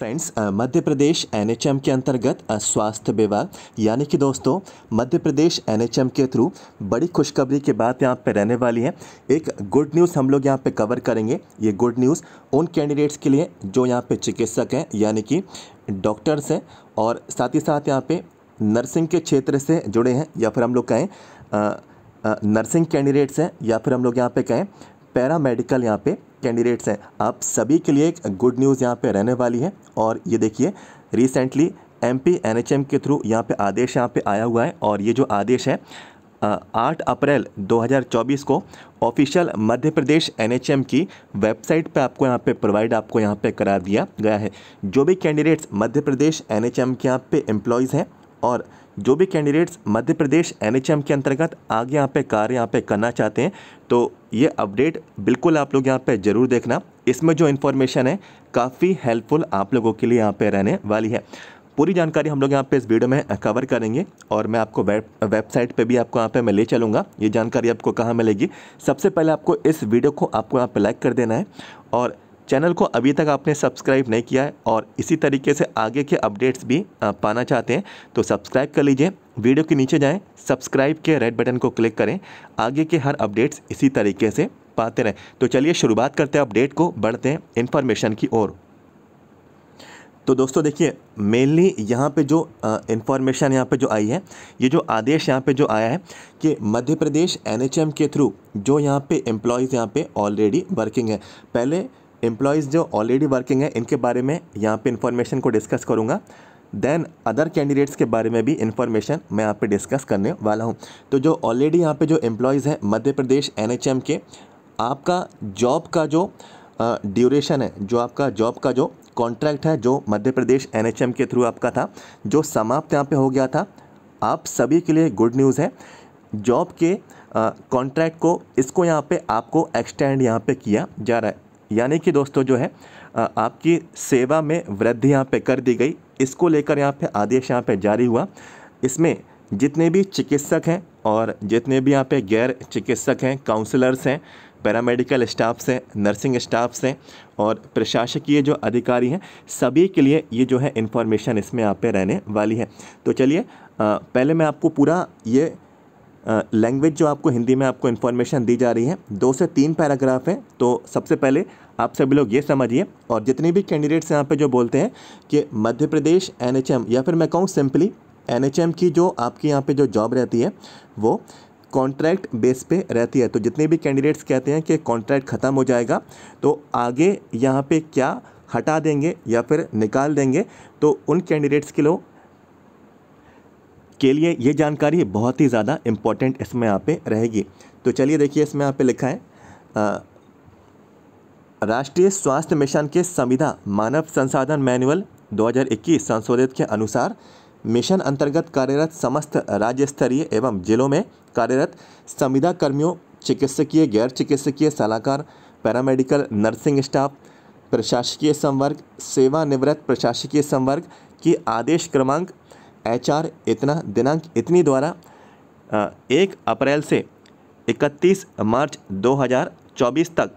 Friends मध्य Pradesh NHM के अंतर्गत स्वास्थ्य विभाग यानी कि दोस्तों मध्य प्रदेश एनएचएम के थ्रू बड़ी खुशखबरी की बात यहाँ पे रहने वाली है। एक गुड न्यूज़ हम लोग यहाँ पे कवर करेंगे। ये गुड न्यूज़ उन कैंडिडेट्स के लिए जो यहाँ पे चिकित्सक हैं, यानी कि डॉक्टर्स हैं और साथ ही साथ यहाँ पे नर्सिंग के क्षेत्र से जुड़े हैं, या फिर हम लोग कहें नर्सिंग कैंडिडेट्स हैं, या फिर हम लोग यहाँ पे कहें पैरा मेडिकल यहाँ पे कैंडिडेट्स हैं। आप सभी के लिए एक गुड न्यूज़ यहाँ पे रहने वाली है और ये देखिए recently M P N H M के थ्रू यहाँ पे आदेश यहाँ पे आया हुआ है और ये जो आदेश है आठ अप्रैल 2024 को ऑफिशियल मध्य प्रदेश एनएचएम की वेबसाइट पे आपको यहाँ पे प्रोवाइड आपको यहाँ पे करा दिया गया है। जो भी कैंडिडेट्स मध्य प्रदेश एनएचएम के यहाँ पे एम्प्लॉयज़ हैं और जो भी कैंडिडेट्स मध्य प्रदेश एनएचएम के अंतर्गत आगे यहाँ पे कार्य यहाँ पे करना चाहते हैं तो ये अपडेट बिल्कुल आप लोग यहाँ पे ज़रूर देखना। इसमें जो इन्फॉर्मेशन है, काफ़ी हेल्पफुल आप लोगों के लिए यहाँ पे रहने वाली है। पूरी जानकारी हम लोग यहाँ पे इस वीडियो में कवर करेंगे और मैं आपको वेब वेबसाइट पे भी आपको यहाँ पे मैं ले चलूँगा। ये जानकारी आपको कहाँ मिलेगी? सबसे पहले आपको इस वीडियो को आपको यहाँ पे लाइक कर देना है और चैनल को अभी तक आपने सब्सक्राइब नहीं किया है और इसी तरीके से आगे के अपडेट्स भी पाना चाहते हैं तो सब्सक्राइब कर लीजिए। वीडियो के नीचे जाएँ, सब्सक्राइब के रेड बटन को क्लिक करें, आगे के हर अपडेट्स इसी तरीके से पाते रहें। तो चलिए शुरुआत करते हैं अपडेट को, बढ़ते हैं इन्फॉर्मेशन की ओर। तो दोस्तों देखिए, मेनली यहाँ पे जो इन्फॉर्मेशन यहाँ पे जो आई है, ये जो आदेश यहाँ पे जो आया है कि मध्य प्रदेश एनएचएम के थ्रू जो यहाँ पे एम्प्लॉयज़ यहाँ पे ऑलरेडी वर्किंग है। पहले एम्प्लॉयज़ जो ऑलरेडी वर्किंग है, इनके बारे में यहाँ पे इन्फॉर्मेशन को डिस्कस करूँगा। देन अदर कैंडिडेट्स के बारे में भी इन्फॉर्मेशन मैं यहाँ पे डिस्कस करने वाला हूँ। तो जो ऑलरेडी यहाँ पे जो एम्प्लॉयज़ हैं, मध्य प्रदेश एनएचएम के, आपका जॉब का जो ड्यूरेशन है, जो आपका जॉब का जो कॉन्ट्रैक्ट है, जो मध्य प्रदेश एनएचएम के थ्रू आपका था, जो समाप्त यहाँ पे हो गया था, आप सभी के लिए गुड न्यूज़ है। जॉब के कॉन्ट्रैक्ट को, इसको यहाँ पे आपको एक्सटेंड यहाँ पे किया जा रहा है। यानी कि दोस्तों जो है आपकी सेवा में वृद्धि यहाँ पे कर दी गई। इसको लेकर यहाँ पे आदेश यहाँ पे जारी हुआ। इसमें जितने भी चिकित्सक हैं और जितने भी यहाँ पे गैर चिकित्सक हैं काउंसलर्स हैं पैरामेडिकल स्टाफ्स हैं नर्सिंग स्टाफ्स हैं और प्रशासकीय जो अधिकारी हैं, सभी के लिए ये जो है इन्फॉर्मेशन इसमें यहाँ पे रहने वाली है। तो चलिए पहले मैं आपको पूरा ये लैंग्वेज जो आपको हिंदी में आपको इन्फॉर्मेशन दी जा रही है, दो से तीन पैराग्राफ हैं तो सबसे पहले आप सभी लोग ये समझिए, और जितने भी कैंडिडेट्स यहाँ पे जो बोलते हैं कि मध्य प्रदेश एनएचएम या फिर मैं कहूँ सिंपली एनएचएम की जो आपकी यहाँ पे जो जॉब रहती है, वो कॉन्ट्रैक्ट बेस पे रहती है। तो जितने भी कैंडिडेट्स कहते हैं कि कॉन्ट्रैक्ट ख़त्म हो जाएगा तो आगे यहाँ पे क्या हटा देंगे या फिर निकाल देंगे तो उन कैंडिडेट्स के लोग के लिए ये जानकारी बहुत ही ज़्यादा इम्पोर्टेंट इसमें यहाँ पे रहेगी। तो चलिए देखिए इसमें यहाँ पे लिखा है राष्ट्रीय स्वास्थ्य मिशन के संविधा मानव संसाधन मैनुअल 2021 संशोधित के अनुसार मिशन अंतर्गत कार्यरत समस्त राज्य स्तरीय एवं जिलों में कार्यरत संविदा कर्मियों, चिकित्सकीय, गैर चिकित्सकीय सलाहकार, पैरामेडिकल, नर्सिंग स्टाफ, प्रशासकीय संवर्ग, सेवानिवृत्त प्रशासकीय संवर्ग की आदेश क्रमांक एच आर इतना दिनांक इतनी द्वारा एक अप्रैल से 31 मार्च 2024 तक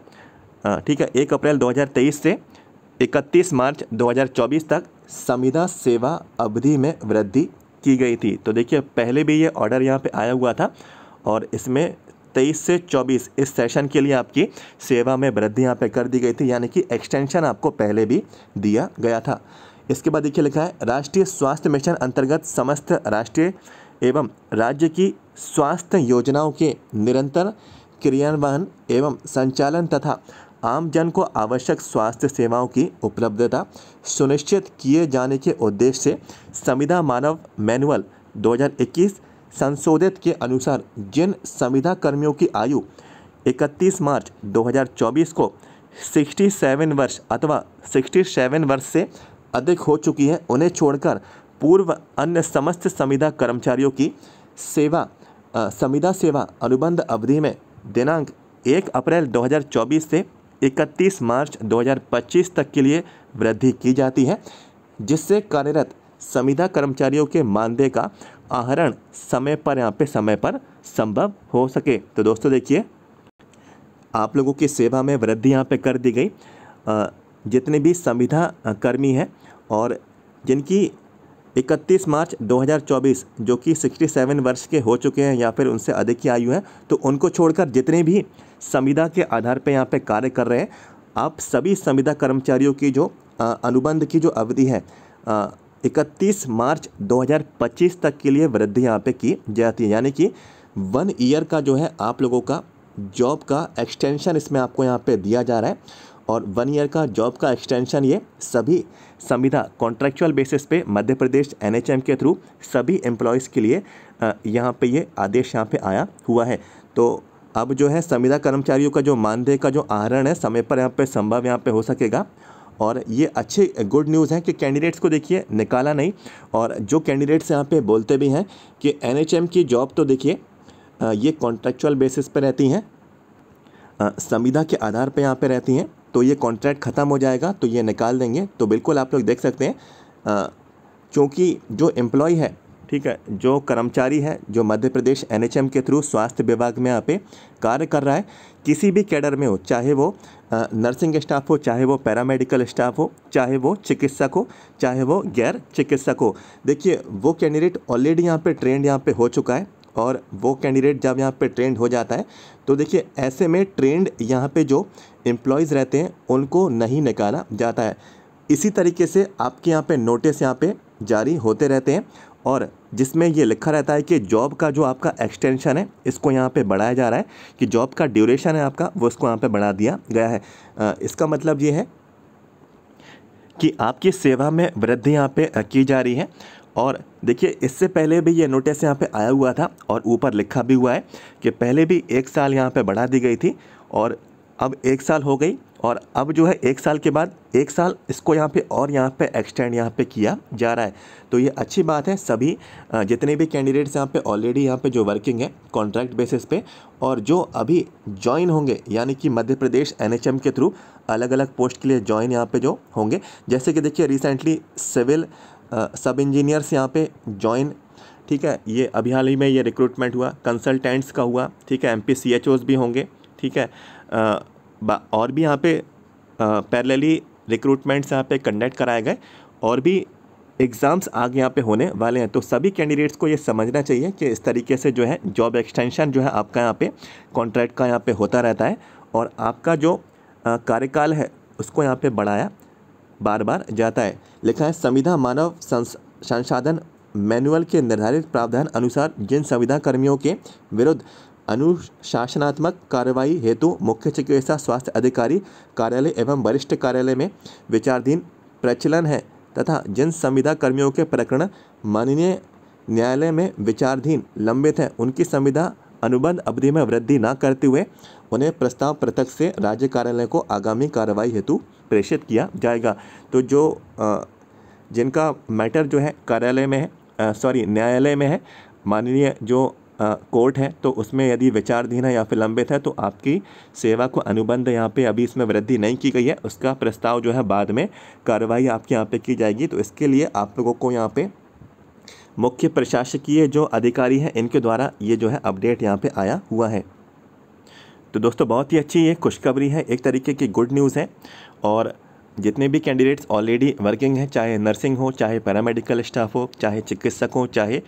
ठीक है, एक अप्रैल 2023 से 31 मार्च 2024 तक संविदा सेवा अवधि में वृद्धि की गई थी। तो देखिए, पहले भी ये ऑर्डर यहाँ पे आया हुआ था और इसमें 23 से 24 इस सेशन के लिए आपकी सेवा में वृद्धि यहाँ पे कर दी गई थी, यानी कि एक्सटेंशन आपको पहले भी दिया गया था। इसके बाद देखिए लिखा है, राष्ट्रीय स्वास्थ्य मिशन अंतर्गत समस्त राष्ट्रीय एवं राज्य की स्वास्थ्य योजनाओं के निरंतर क्रियान्वयन एवं संचालन तथा आम जन को आवश्यक स्वास्थ्य सेवाओं की उपलब्धता सुनिश्चित किए जाने के उद्देश्य से संविदा मानव मैनुअल 2021 संशोधित के अनुसार जिन संविदा कर्मियों की आयु 31 मार्च 2024 को 67 वर्ष अथवा 67 वर्ष से अधिक हो चुकी है। उन्हें छोड़कर पूर्व अन्य समस्त संविदा कर्मचारियों की सेवा संविदा सेवा अनुबंध अवधि में दिनांक 1 अप्रैल 2024 से 31 मार्च 2025 तक के लिए वृद्धि की जाती है, जिससे कार्यरत संविदा कर्मचारियों के मानदेय का आहरण समय पर यहाँ पे समय पर संभव हो सके। तो दोस्तों देखिए, आप लोगों की सेवा में वृद्धि यहाँ पे कर दी गई। जितने भी संविधा कर्मी हैं और जिनकी 31 मार्च 2024 जो कि 67 वर्ष के हो चुके हैं या फिर उनसे अधिक की आयु है तो उनको छोड़कर जितने भी संविदा के आधार पर यहाँ पे कार्य कर रहे हैं, आप सभी संविदा कर्मचारियों की जो अनुबंध की जो अवधि है इकतीस मार्च 2025 तक के लिए वृद्धि यहाँ पे की जाती है। यानी कि वन ईयर का जो है आप लोगों का जॉब का एक्सटेंशन इसमें आपको यहाँ पे दिया जा रहा है। और वन ईयर का जॉब का एक्सटेंशन ये सभी संविधा कॉन्ट्रेक्चुअल बेसिस पे मध्य प्रदेश एनएचएम के थ्रू सभी एम्प्लॉयज़ के लिए यहाँ पे ये आदेश यहाँ पे आया हुआ है। तो अब जो है संविदा कर्मचारियों का जो मानदेय का जो आहरण है, समय पर यहाँ पे संभव यहाँ पे हो सकेगा। और ये अच्छे गुड न्यूज़ हैं कि कैंडिडेट्स को देखिए, निकाला नहीं। और जो कैंडिडेट्स यहाँ पे बोलते भी हैं कि एनएचएम की जॉब तो देखिए ये कॉन्ट्रेक्चुअल बेसिस पर रहती हैं संविदा के आधार पर यहाँ पर रहती हैं। तो ये कॉन्ट्रैक्ट ख़त्म हो जाएगा तो ये निकाल देंगे। तो बिल्कुल आप लोग देख सकते हैं क्योंकि जो एम्प्लॉय है, ठीक है, जो कर्मचारी है, जो मध्य प्रदेश एनएचएम के थ्रू स्वास्थ्य विभाग में यहाँ पे कार्य कर रहा है, किसी भी कैडर में हो, चाहे वो नर्सिंग स्टाफ हो, चाहे वो पैरामेडिकल स्टाफ हो, चाहे वो चिकित्सक हो, चाहे वो गैर चिकित्सक हो। देखिए, वो कैंडिडेट ऑलरेडी यहाँ पे ट्रेंड यहाँ पे हो चुका है, और वो कैंडिडेट जब यहाँ पे ट्रेंड हो जाता है तो देखिए, ऐसे में ट्रेंड यहाँ पे जो एम्प्लॉयज़ रहते हैं, उनको नहीं निकाला जाता है। इसी तरीके से आपके यहाँ पे नोटिस यहाँ पे जारी होते रहते हैं और जिसमें ये लिखा रहता है कि जॉब का जो आपका एक्सटेंशन है, इसको यहाँ पे बढ़ाया जा रहा है कि जॉब का ड्यूरेशन है आपका, वो इसको यहाँ पे बढ़ा दिया गया है। इसका मतलब ये है कि आपकी सेवा में वृद्धि यहाँ पे की जा रही है और देखिए, इससे पहले भी ये नोटिस यहाँ पे आया हुआ था और ऊपर लिखा भी हुआ है कि पहले भी एक साल यहाँ पे बढ़ा दी गई थी और अब एक साल हो गई और अब जो है एक साल के बाद एक साल इसको यहाँ पे और यहाँ पे एक्सटेंड यहाँ पे किया जा रहा है। तो ये अच्छी बात है, सभी जितने भी कैंडिडेट्स यहाँ पे ऑलरेडी यहाँ पे जो वर्किंग है कॉन्ट्रैक्ट बेसिस पे और जो अभी ज्वाइन होंगे, यानी कि मध्य प्रदेश एनएचएम के थ्रू अलग अलग पोस्ट के लिए ज्वाइन यहाँ पे जो होंगे। जैसे कि देखिए रिसेंटली सिविल सब इंजीनियर्स यहाँ पे ज्वाइन ठीक है? ये अभी हाल ही में ये रिक्रूटमेंट हुआ कंसल्टेंट्स का हुआ ठीक है? M P C H Os भी होंगे ठीक है? आ, और भी यहाँ पे पैरेलली रिक्रूटमेंट्स यहाँ पे कंडक्ट कराए गए और भी एग्ज़ाम्स आगे यहाँ पे होने वाले हैं। तो सभी कैंडिडेट्स को ये समझना चाहिए कि इस तरीके से जो है जॉब एक्सटेंशन जो है आपका यहाँ पे कॉन्ट्रैक्ट का यहाँ पे होता रहता है और आपका जो कार्यकाल है उसको यहाँ पे बढ़ाया बार बार जाता है। लिखा है संविधा मानव संसाधन मैनुअल के निर्धारित प्रावधान अनुसार जिन संविधा कर्मियों के विरुद्ध अनुशासनात्मक कार्रवाई हेतु मुख्य चिकित्सा स्वास्थ्य अधिकारी कार्यालय एवं वरिष्ठ कार्यालय में विचाराधीन प्रचलन है तथा जिन संविदा कर्मियों के प्रकरण माननीय न्यायालय में विचाराधीन लंबित हैं, उनकी संविदा अनुबंध अवधि में वृद्धि न करते हुए उन्हें प्रस्ताव पृथक से राज्य कार्यालय को आगामी कार्रवाई हेतु प्रेषित किया जाएगा। तो जो जिनका मैटर जो है कार्यालय में है सॉरी, न्यायालय में है, माननीय जो कोर्ट है तो उसमें यदि विचारधीन है या फिर लंबित है तो आपकी सेवा को अनुबंध यहाँ पे अभी इसमें वृद्धि नहीं की गई है। उसका प्रस्ताव जो है बाद में कार्रवाई आपके यहाँ पे की जाएगी। तो इसके लिए आप लोगों को यहाँ पे मुख्य प्रशासकीय जो अधिकारी हैं, इनके द्वारा ये जो है अपडेट यहाँ पे आया हुआ है। तो दोस्तों, बहुत ही अच्छी ये खुशखबरी है, एक तरीके की गुड न्यूज़ है। और जितने भी कैंडिडेट्स ऑलरेडी वर्किंग हैं, चाहे नर्सिंग हो, चाहे पैरामेडिकल स्टाफ हो, चाहे चिकित्सक हो, चाहे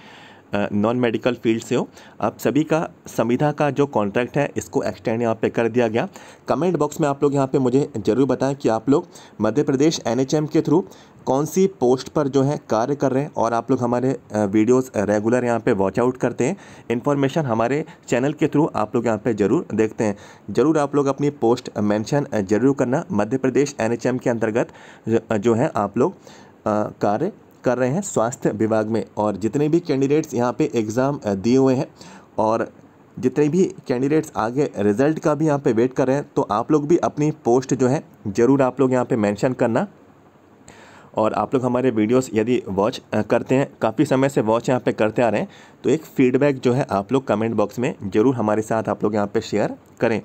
नॉन मेडिकल फ़ील्ड से हो, आप सभी का संविधा का जो कॉन्ट्रैक्ट है, इसको एक्सटेंड यहाँ पे कर दिया गया। कमेंट बॉक्स में आप लोग यहाँ पे मुझे ज़रूर बताएँ कि आप लोग मध्य प्रदेश एनएचएम के थ्रू कौन सी पोस्ट पर जो है कार्य कर रहे हैं और आप लोग हमारे वीडियोस रेगुलर यहाँ पे वॉच आउट करते हैं। इन्फॉर्मेशन हमारे चैनल के थ्रू आप लोग यहाँ पे ज़रूर देखते हैं। ज़रूर आप लोग अपनी पोस्ट मेंशन ज़रूर करना। मध्य प्रदेश एनएचएम के अंतर्गत, जो है आप लोग कार्य कर रहे हैं स्वास्थ्य विभाग में। और जितने भी कैंडिडेट्स यहाँ पे एग्ज़ाम दिए हुए हैं और जितने भी कैंडिडेट्स आगे रिज़ल्ट का भी यहाँ पे वेट कर रहे हैं तो आप लोग भी अपनी पोस्ट जो है ज़रूर आप लोग यहाँ पे मेंशन करना। और आप लोग हमारे वीडियोस यदि वॉच करते हैं, काफ़ी समय से वॉच यहाँ पे करते आ रहे हैं तो एक फीडबैक जो है आप लोग कमेंट बॉक्स में ज़रूर हमारे साथ आप लोग यहाँ पे शेयर करें।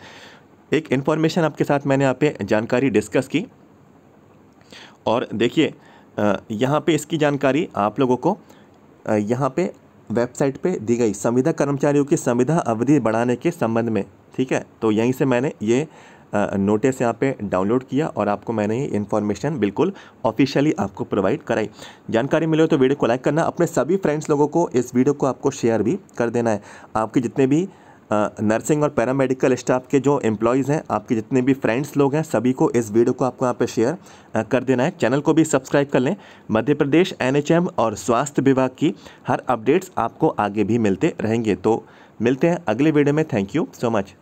एक इन्फॉर्मेशन आपके साथ मैंने यहाँ पे जानकारी डिस्कस की। और देखिए यहाँ पे इसकी जानकारी आप लोगों को यहाँ पे वेबसाइट पे दी गई। संविदा कर्मचारियों की संविदा अवधि बढ़ाने के संबंध में, ठीक है? तो यहीं से मैंने ये नोटिस यहाँ पे डाउनलोड किया और आपको मैंने ये इन्फॉर्मेशन बिल्कुल ऑफिशियली आपको प्रोवाइड कराई। जानकारी मिले तो वीडियो को लाइक करना। अपने सभी फ्रेंड्स लोगों को इस वीडियो को आपको शेयर भी कर देना है। आपके जितने भी नर्सिंग और पैरामेडिकल स्टाफ के जो एम्प्लॉयज़ हैं, आपके जितने भी फ्रेंड्स लोग हैं, सभी को इस वीडियो को आपको यहाँ पे शेयर कर देना है। चैनल को भी सब्सक्राइब कर लें। मध्य प्रदेश एनएचएम और स्वास्थ्य विभाग की हर अपडेट्स आपको आगे भी मिलते रहेंगे। तो मिलते हैं अगले वीडियो में। Thank you so much